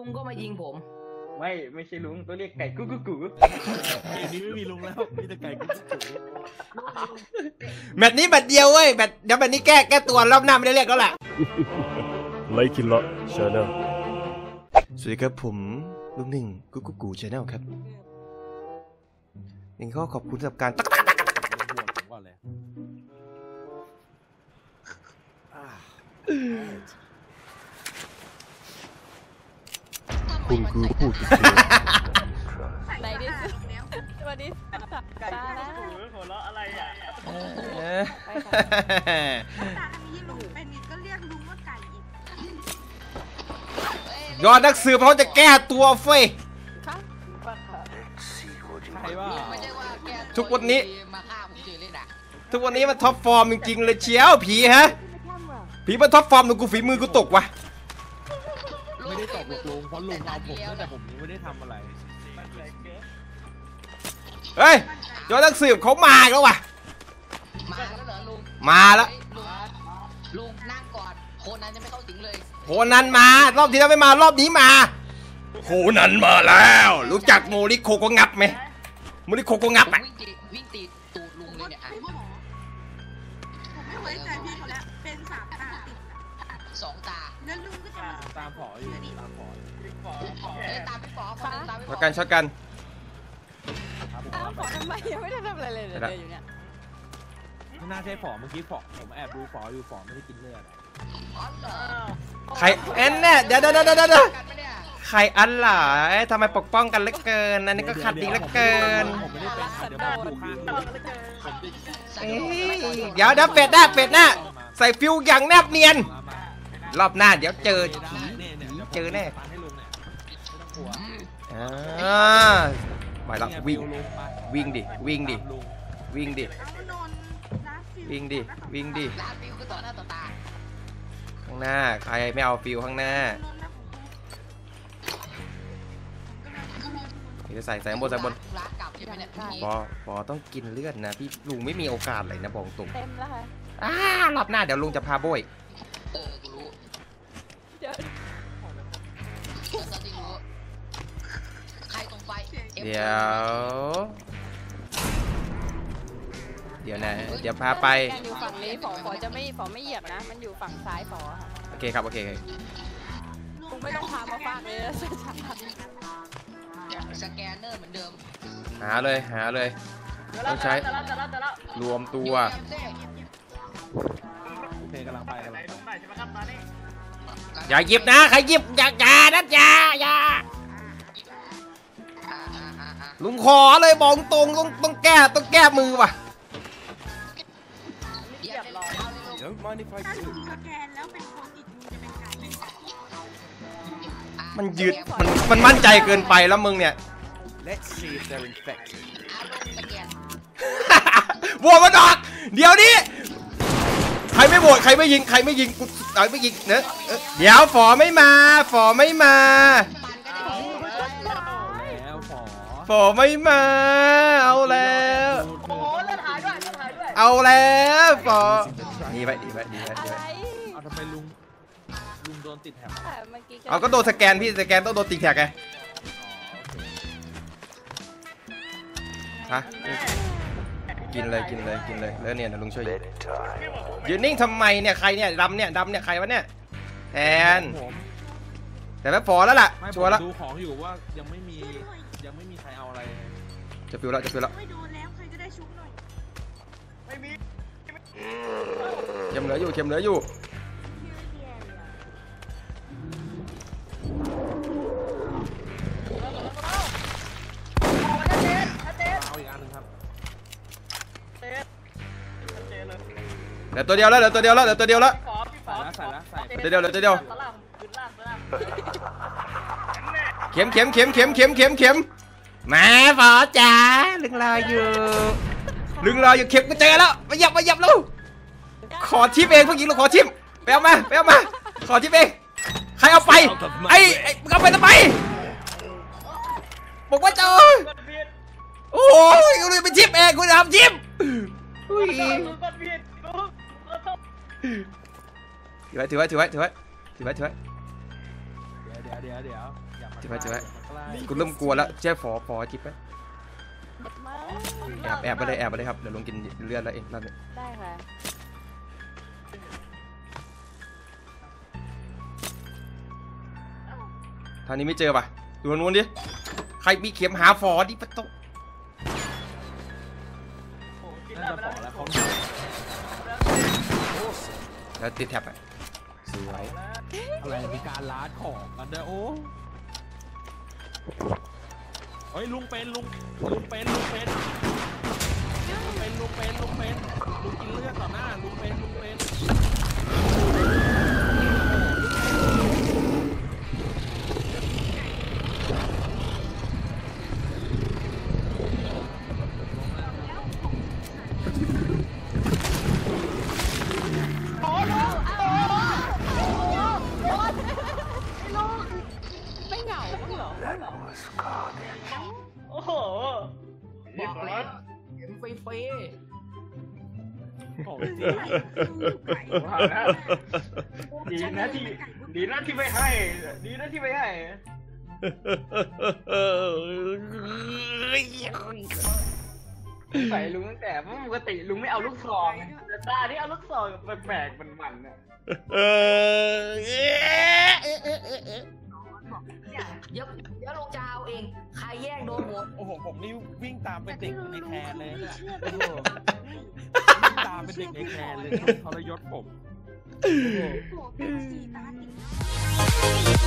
ลุงก็มายิงผม ไม่ไม่ใช่ลุงต้องเรียกไก่กุ๊กกุ๊กกุ๊กเกมนี้ไม่มีลุงแล้วมีแต่ไก่กุ๊กกุ๊กแมตช์นี้แมตช์เดียวเว้ยแมตช์เดี๋ยวแมตช์นี้แก้แก้ตัวรอบหน้าไม่ได้เรียกแล้วแหละไลคิละชาแนลสวัสดีครับผมลุงหนึ่งกุ๊กกุ๊กกูชาแนลครับหนึ่งข้อขอบคุณสำหรับการตักห่วงผมก่อนเลย คุณคือผู้ติดเชื้อในที่สุดวันนี้ตาแล้วหัวเราะอะไรอะเออตานี้ลุงเป็นอีก็เรียกลุงว่าไก่อีกยอดนักสืบเขาจะแก้ตัวเฟ้ยใครว่าไม่ใช่ว่าแกทุกวันนี้ ทุกวันนี้มัน top form จริงๆเลยเชียวผีฮะผีมัน top form หนูกูฝีมือกูตกว่ะ ไม่ได้ตกหรอกลุงเพราะลุงเอาผมตั้งแต่ผมยังไม่ได้ทำอะไร เฮ้ยยอดนักสืบเขามาอีกแล้วว่ะ มาแล้วเหรอลุงมาแล้วเฮ้ยลุงลุงนั่งก่อนโคนนั้นจะไม่เข้าถึงเลยโหนันมารอบที่แล้วไม่มารอบนี้มาโหนันมาแล้ว รู้จักโมริโคโกงับไหมโมริโคโกงับผมอะวิ่งตีวิ่งตีตูดลุงเลยเนี่ยอะผมว่าหมอผมไม่ไว้ใจพี่เขา สองตาแล้วลุงก็จะมาตามผออยู่ตามผอเอ้ยตามพี่ป๋อคนหนึงตามพี่ช็ป๋ออตกันช็อตกันครับผมอ้าวขอทำไมยังไม่ได้ทำอะไรเลยเดี๋ยวเดี๋ยวอยู่เนี่ยไม่น่าใช่ผอเมื่อกี้ผอผมแอบดูผออยู่ผอไม่ได้กินเลือดอ๋อเหรอใครเอ็นเนี่ยเดี๋ยวเดี๋ยวเดี๋ยวเดี๋ยวเดี๋ยวกันปะเนี่ยใครอันหลายทำไมปกป้องกันเหลือเกิน อันนี้ก็ขัดดีเหลือเกิน ผมไม่ได้เป็นเดี๋ยวผมอยู่ข้างลุงผมติดเอ้ยเดี๋ยวเดี๋ยวเป็ดหน้าเป็ดหน้าใส่ฟิวอย่างแนบเนียนมามา รอบหน้าเดี๋ยวเจอได้เนี่ยเนี่ยเจอแน่ปันให้ลุงเนี่ยไม่ต้องกลัวอ่าไปละวิ่งวิ่งดิวิ่งดิลุงวิ่งดิเอานอนร้านฟิววิ่งดิวิ่งดิร้านฟิวคือต่อหน้าต่อตาข้างหน้าใครไม่เอาฟิวข้างหน้านอนนะผมเดี๋ยวใส่ใส่บนใส่บนร้านกลับใช่ไหมเนี่ยพี่ปอปอต้องกินเลือดนะพี่ลุงไม่มีโอกาสเลยนะบอกตรงเต็มแล้วค่ะอ้ารอบหน้าเดี๋ยวลุงจะพาโบย เออกูรู้เดี๋ยวเออตอนที่รู้ ใครตรงไฟเดี๋ยว เดี๋ยวนะ เดี๋ยวพาไปแกอยู่ฝั่งนี้ฝอฝอจะไม่ฝอไม่เหยียบนะ มันอยู่ฝั่งซ้ายฝอค่ะโอเคครับ โอเคโอเคลุงไม่ต้องพามาฟาดเลยนะช้าสแกนเนอร์เหมือนเดิมหาเลย หาเลย ต้องใช้ รวมตัวโอเคกำลังไปกำลังไป อย่าหยิบนะใครหยิบอย่าอย่านะอย่าอย่าอ่าอ่าอ่าอ่าลุงขอเลยบอกตรงต้องต้องแก้ต้องแก้มือว่ะเหยียบรอเอาเลยลูกถ้าลุงสแกนแล้วเป็นคนอีกลุงจะเป็นไก่อะมันยืดมันมันมั่นใจเกินไปแล้วมึงเนี่ย Let's see if they're infected เอาลูกสแกนโหวตมาดอกเดี๋ยวนี้ ใครไม่โหวตใครไม่ยิงใครไม่ยิงกูใครไม่ยิงเนอะเอ้ยเดี๋ยวฝอไม่มา ฝอไม่มาปันก็ได้ดีแล้วผอฝอไม่มา เอาแล้ว โอ้โหเลือดหายด้วยเลือดหายด้วยเอาแล้วฝอหนี่ไปหนี่ไปหนี่ไปหอะนีไรไปเอาทำไมลุงลุงโดนติดแถบแต่เมื่อกี้เอาก็โดนสแกนพี่สแกนต้องโดนตีแท็กไงฮะ กินเลยกินเลยกินเลยแล้วเนี่ยเดี๋ยวลุงช่วยยิงยืนนิ่งทำไมเนี่ยใครเนี่ยดำเนี่ยดำเนี่ยใครวะเนี่ยแทนผมแต่ไม่พอแล้วล่ะไม่ผชัวร์มแล้วดูของอยู่ว่ายังไม่มียังไม่มีใครเอาอะไรจะฟิวแล้วจะฟิวแล้วไม่โดนแล้วใครก็ได้ชุบหน่อยเข็มเหลืออยู่เข็มเหลืออยู่ เหลือตัวเดียวแล้วเหลือตัวเดียวแล้วเหลือตัวเดียวแล้วใส่แล้วใส่แล้วใส่เหลือตัวเดียวเหลือตัวเดียวเข็มเข็มเข็มเข็มเข็มเข็มเข็มแหม่ฝอจ๋าลึงรออยู่ลึงรออยู่เข็มก็เจอแล้วไปหยับไปหยับลูกขอทิปเองผู้หญิงเราขอทิปไปเอามาไปเอามา ขอทิปเองใครเอาไปไอ้ไอ้มึงเอาไปทำไมบอกว่าเจอโอ้ยกูเลยไปทิปเองกูจะทำทิปอุ้ย ถือไว้ถือไว้ถือไว้ถือไว้ถือไว้ถือไว้เดี๋ยวเดี๋ยวยวเดี๋ยวอย่ามาจิบไว้จิบไว้อย่ามาใกล้กูเริ่มกลัวแล้วเจ๊ฝอฝอจิบไปมาแอบแอบไปเลยแอบไปเลยครับเดี๋ยวลุงกินเลือดแล้วเองนั่นเนี่ยได้ค่ะทางนี้ไม่เจอป่ะดูทางนู้นดิใครมีเข็มหาฝอดิปะโต แล้วติดแท็บไปสวยอะไรมีการล้านของกันเด้อโอ้เฮ้ยลุงเป็นลุงลุงเป็นลุงเป็นลุงเป็นลุงเป็นลุง ฟรีฟรีของจริงว่าแล้วดีนะที่ดีนะที่ไม่ให้ ดีนะที่ไม่ให้ใส่ลุงตั้งแต่เพราะปกติลุงไม่เอาลูกซองแต่ตาที่เอาลูกซองแปลกๆมันๆน่ะ เดี๋ยวเดี๋ยวลงจะเอาเอง ใครแย่งโดนหมดโอ้โหผมนี่วิ่งตามเป็นเด็กในแทนเลยเนี่ยโอ้โหวิ่งตามเป็นเด็กในแทนเลยทรยศผม โอ้โหเป็นสีตาติด